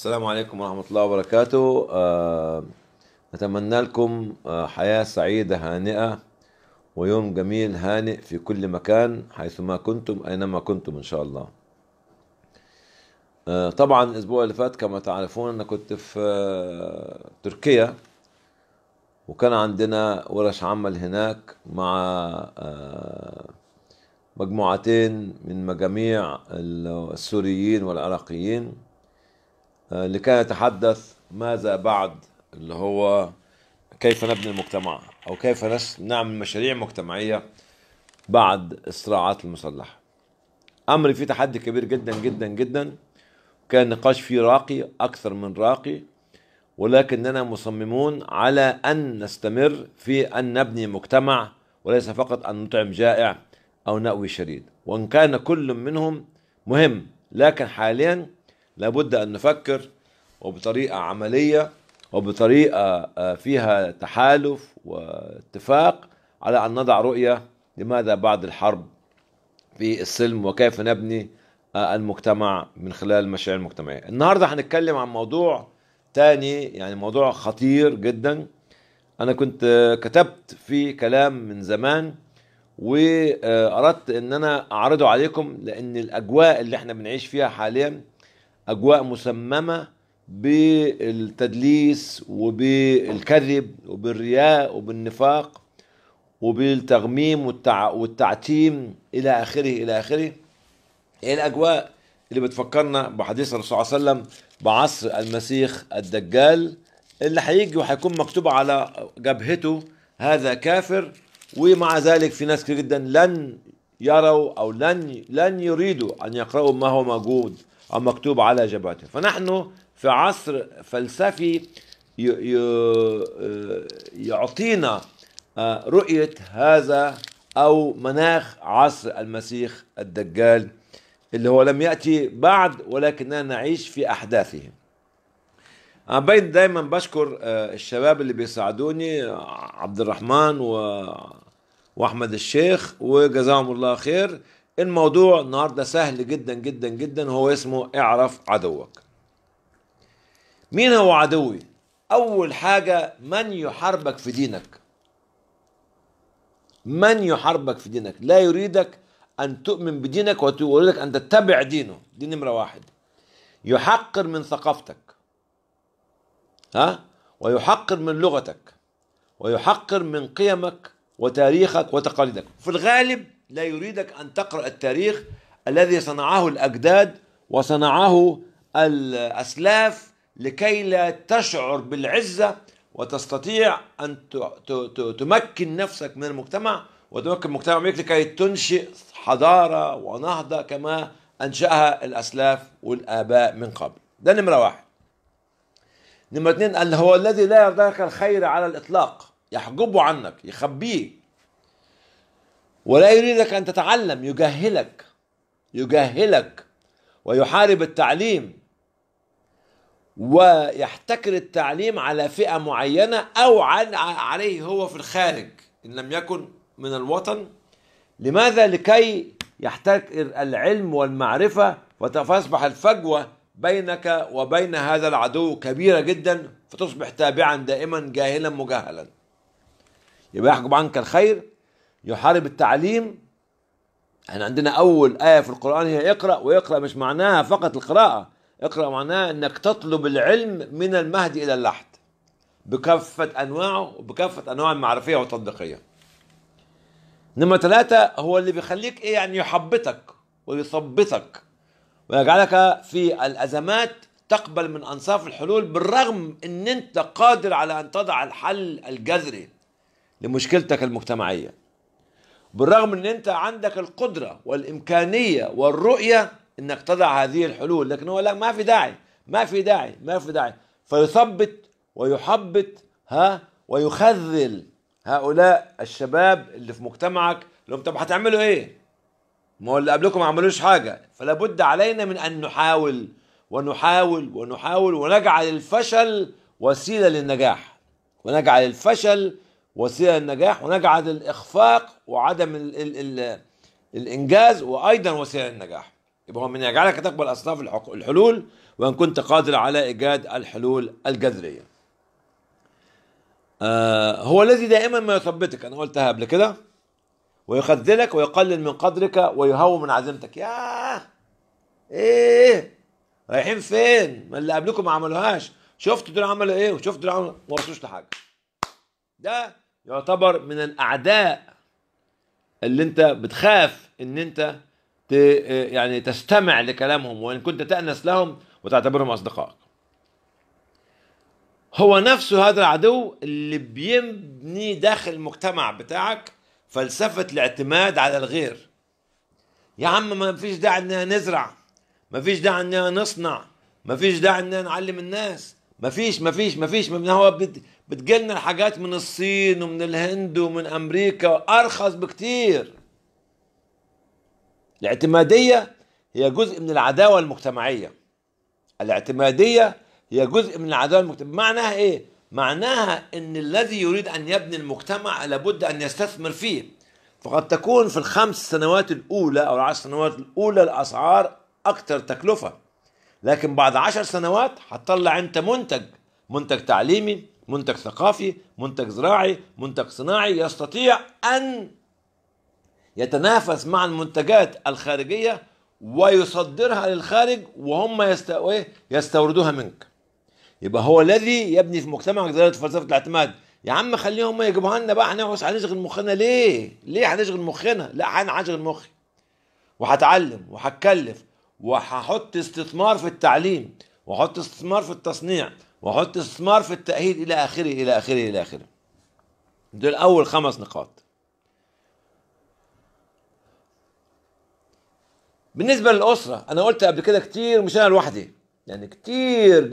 السلام عليكم ورحمة الله وبركاته. آه، نتمنى لكم آه، حياة سعيدة هانئة ويوم جميل هانئ في كل مكان حيثما كنتم أينما كنتم إن شاء الله. آه، طبعا الأسبوع اللي فات كما تعرفون أنا كنت في تركيا وكان عندنا ورش عمل هناك مع مجموعتين من مجاميع السوريين والعراقيين. لكي نتحدث ماذا بعد اللي هو كيف نبني المجتمع أو كيف نعمل مشاريع مجتمعية بعد الصراعات المسلحة. أمر فيه تحدي كبير جدا جدا جدا كان النقاش فيه راقي أكثر من راقي ولكننا مصممون على أن نستمر في أن نبني مجتمع وليس فقط أن نطعم جائع أو نأوي شريد وإن كان كل منهم مهم لكن حاليا لابد أن نفكر وبطريقة عملية وبطريقة آه، فيها تحالف واتفاق على أن نضع رؤية لماذا بعد الحرب في السلم وكيف نبني آه، المجتمع من خلال المشاريع المجتمعية. النهارده هنتكلم عن موضوع تاني يعني موضوع خطير جدا أنا كنت آه، كتبت في كلام من زمان وأردت إن أنا أعرضه عليكم لأن الأجواء اللي إحنا بنعيش فيها حاليا أجواء مسممة بالتدليس وبالكذب وبالرياء وبالنفاق وبالتغميم والتع... والتعتيم إلى آخره إلى آخره. هي الأجواء اللي بتفكرنا بحديث الرسول صلى الله عليه وسلم بعصر المسيح الدجال اللي هيجي وهيكون مكتوب على جبهته هذا كافر. ومع ذلك في ناس كتير جدا لن يروا أو لن لن يريدوا أن يقرأوا ما هو موجود. أو مكتوب على جبهته. فنحن في عصر فلسفي ي- يعطينا آه، رؤية هذا أو مناخ عصر المسيح الدجال اللي هو لم يأتي بعد ولكننا نعيش في أحداثه. أنا باين دايما بشكر آه، الشباب اللي بيساعدوني آه، عبد الرحمن و... وأحمد الشيخ وجزاهم الله خير. الموضوع النهارده سهل جدا جدا جدا. هو اسمه اعرف عدوك. مين هو عدوي؟ أول حاجة من يحاربك في دينك؟ من يحاربك في دينك؟ لا يريدك أن تؤمن بدينك ويريدك أن تتبع دينه. دي نمرة واحد. يحقر من ثقافتك. ها؟ ويحقر من لغتك. ويحقر من قيمك وتاريخك وتقاليدك. في الغالب لا يريدك أن تقرأ التاريخ الذي صنعه الأجداد وصنعه الأسلاف لكي لا تشعر بالعزة وتستطيع أن تمكن نفسك من المجتمع وتمكن المجتمع منك لكي تنشئ حضارة ونهضة كما أنشأها الأسلاف والآباء من قبل. ده نمرة واحد. نمرة اثنين هو الذي لا يرضى لك الخير على الإطلاق يحجبه عنك يخبيه. ولا يريدك أن تتعلم يجهلك يجهلك ويحارب التعليم ويحتكر التعليم على فئة معينة أو عن عليه هو في الخارج إن لم يكن من الوطن. لماذا؟ لكي يحتكر العلم والمعرفة فتصبح الفجوة بينك وبين هذا العدو كبيرة جدا فتصبح تابعا دائما جاهلا مجهلا يبقى يحجب عنك الخير يحارب التعليم. إحنا عندنا أول آية في القرآن هي اقرأ ويقرأ مش معناها فقط القراءة. اقرأ معناها إنك تطلب العلم من المهد إلى اللحد. بكافة أنواعه وبكافة أنواع المعرفية والتطبيقية. نمرة ثلاثة هو اللي بيخليك إيه يعني يحبطك ويثبطك. ويجعلك في الأزمات تقبل من أنصاف الحلول بالرغم إن أنت قادر على أن تضع الحل الجذري لمشكلتك المجتمعية. بالرغم إن أنت عندك القدرة والإمكانية والرؤية إنك تضع هذه الحلول لكن هو لا ما في داعي ما في داعي ما في داعي. فيثبت ويحبط ها ويخذل هؤلاء الشباب اللي في مجتمعك. لهم طب هتعملوا إيه؟ ما هو اللي قبلكم ما عملوش حاجة. فلا بد علينا من أن نحاول ونحاول ونحاول ونجعل الفشل وسيلة للنجاح. ونجعل الفشل وسيلة للنجاح ونجعل الإخفاق وعدم ال ال ال الإنجاز وأيضا وسيلة للنجاح يبقى هو من يجعلك تقبل أصناف الحلول وإن كنت قادر على إيجاد الحلول الجذرية. آه هو الذي دائما ما يثبتك. أنا قلتها قبل كده. ويخذلك ويقلل من قدرك ويهون من عزيمتك. ياه! إيه! رايحين فين؟ ما اللي قبلكم ما عملوهاش. شفتوا دول عملوا إيه؟ وشفتوا دول عملوا ما وصلوش لحاجة. ده يعتبر من الأعداء اللي انت بتخاف ان انت ت... يعني تستمع لكلامهم وإن كنت تأنس لهم وتعتبرهم أصدقائك. هو نفسه هذا العدو اللي بيبني داخل المجتمع بتاعك فلسفة الاعتماد على الغير. يا عم ما فيش داعي اننا نزرع ما فيش داعي اننا نصنع ما فيش داعي اننا نعلم الناس. ما فيش ما فيش ما فيش. هو بتجيلنا الحاجات من الصين ومن الهند ومن أمريكا ارخص بكتير. الاعتمادية هي جزء من العداوة المجتمعية. الاعتمادية هي جزء من العداوة المجتمعية. معناها إيه؟ معناها إن الذي يريد أن يبني المجتمع لابد أن يستثمر فيه. فقد تكون في الخمس سنوات الأولى أو العشر سنوات الأولى الأسعار أكثر تكلفة. لكن بعد عشر سنوات هتطلع أنت منتج منتج تعليمي منتج ثقافي منتج زراعي منتج صناعي يستطيع أن يتنافس مع المنتجات الخارجية ويصدرها للخارج وهم. إيه؟ يستوردوها منك يبقى هو الذي يبني في مجتمعك زي فلسفة الاعتماد يا عم خليهم يجيبوها لنا بقى هنقعد هنشغل مخنا ليه؟ ليه هنشغل مخنا؟ لا أنا هشغل مخي وهتعلم وهتكلف وهحط استثمار في التعليم وهحط استثمار في التصنيع وهحط استثمار في التأهيل إلى آخره إلى آخره إلى آخره. دول أول خمس نقاط. بالنسبة للأسرة أنا قلت قبل كده كتير مش أنا لوحدي يعني كتير